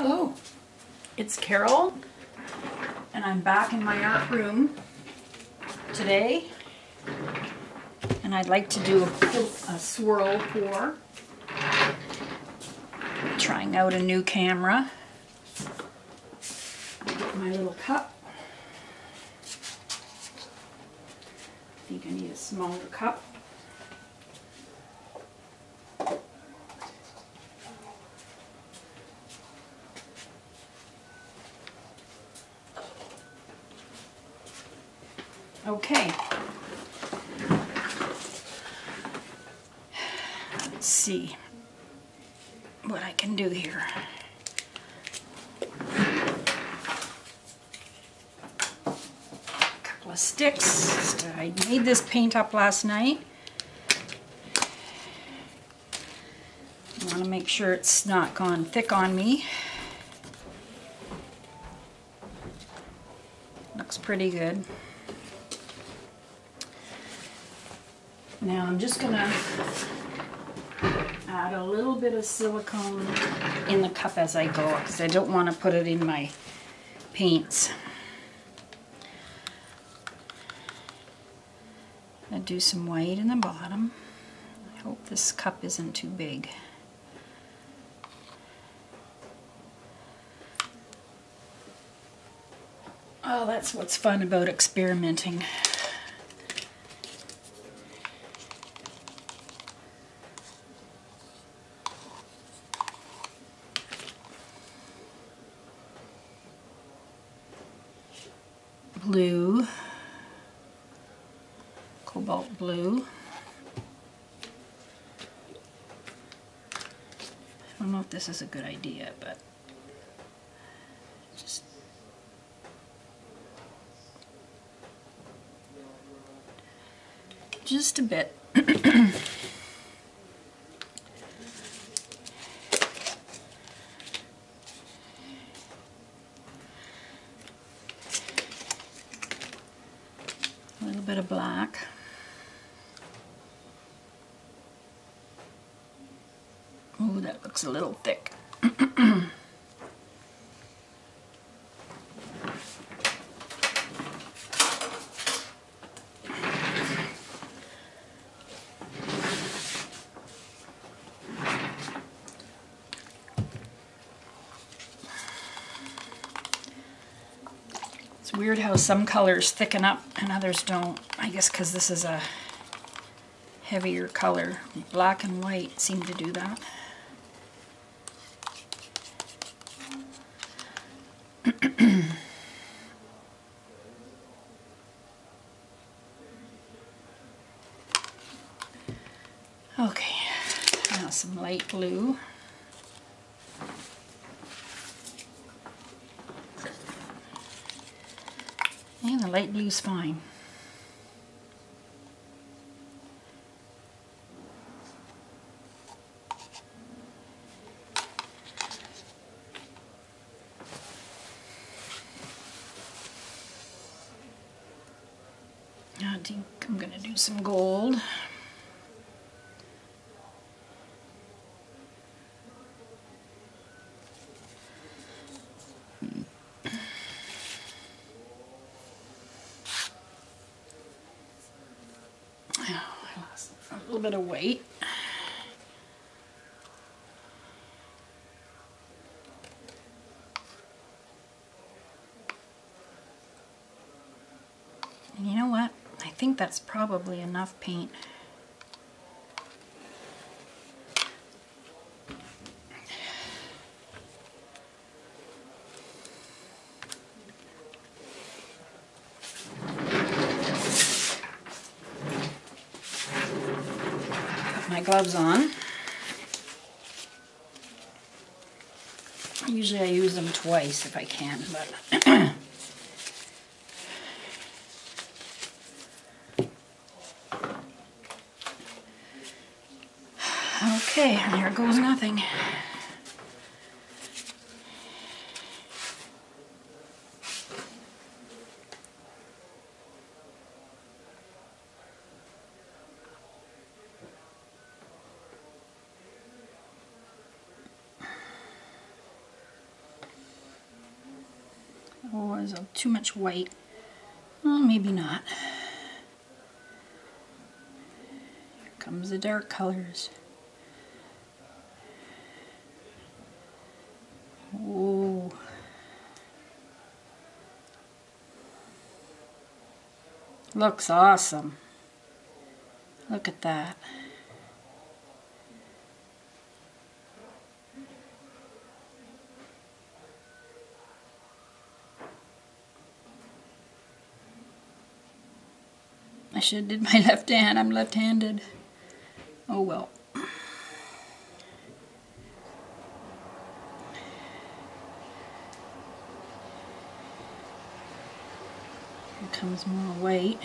Hello, it's Carole, and I'm back in my art room today, and I'd like to do a, a swirl pour. Trying out a new camera. Get my little cup. I think I need a smaller cup. Okay. Let's see what I can do here. couple of sticks. I made this paint up last night. I want to make sure it's not gone thick on me. Looks pretty good. Now I'm just gonna add a little bit of silicone in the cup as I go because I don't want to put it in my paints. Gonna do some white in the bottom. I hope this cup isn't too big. Oh, that's what's fun about experimenting. Blue, cobalt blue. I don't know if this is a good idea, but just just a bit. bit of black. Oh, that looks a little thick. It's weird how some colors thicken up and others don't. I guess because this is a heavier color. Black and white seem to do that. okay, now some light blue. And the light blue's fine. I think I'm going to do some gold. a little bit of weight. And you know what? I think that's probably enough paint. Gloves on. Usually I use them twice if I can, but Okay, and there goes nothing. There's too much white. Well, maybe not. Here comes the dark colors. Ooh. Looks awesome. Look at that. Should have did my left hand. I'm left-handed. Oh well. Here comes more white.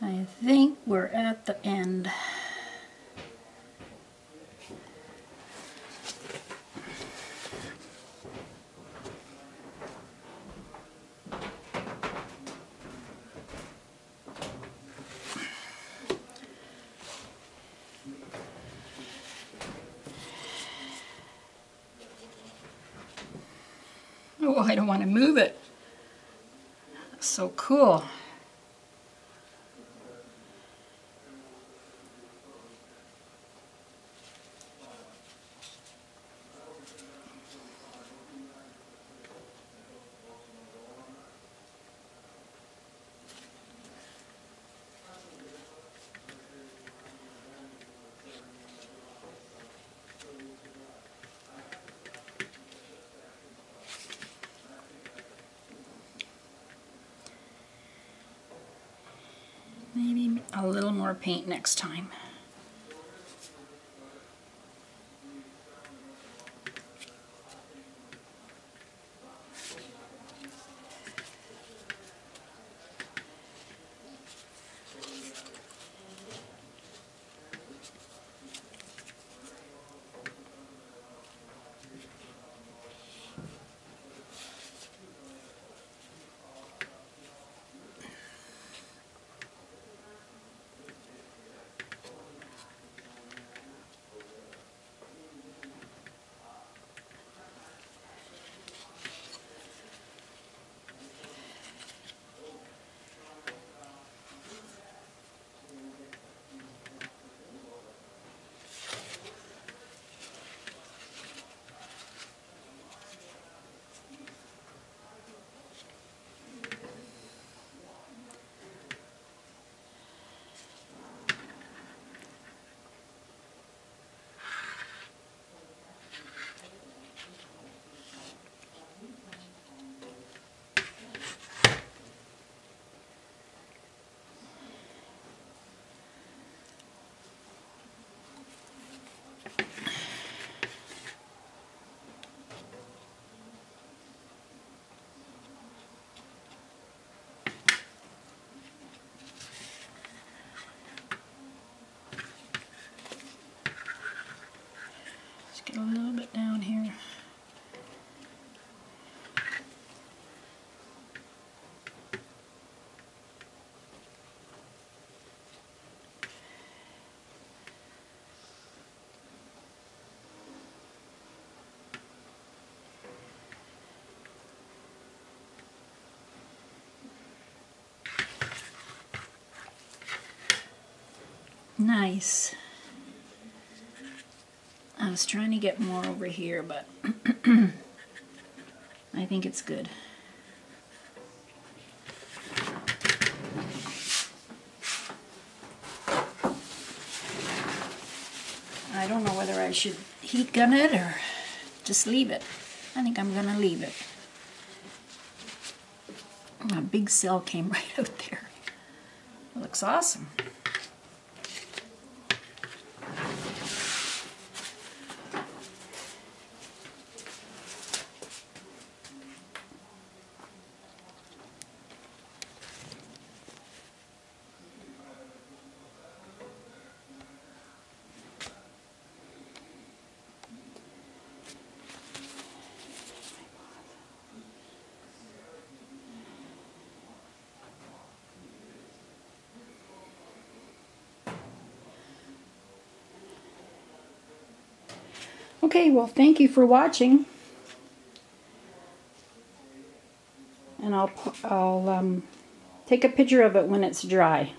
I think we're at the end. Oh, I don't want to move it. That's so cool. Maybe a little more paint next time. Nice. I was trying to get more over here, but I think it's good. I don't know whether I should heat gun it or just leave it. I think I'm gonna leave it. A big cell came right out there. It looks awesome. Okay, well, thank you for watching. And I'll, I'll um, take a picture of it when it's dry.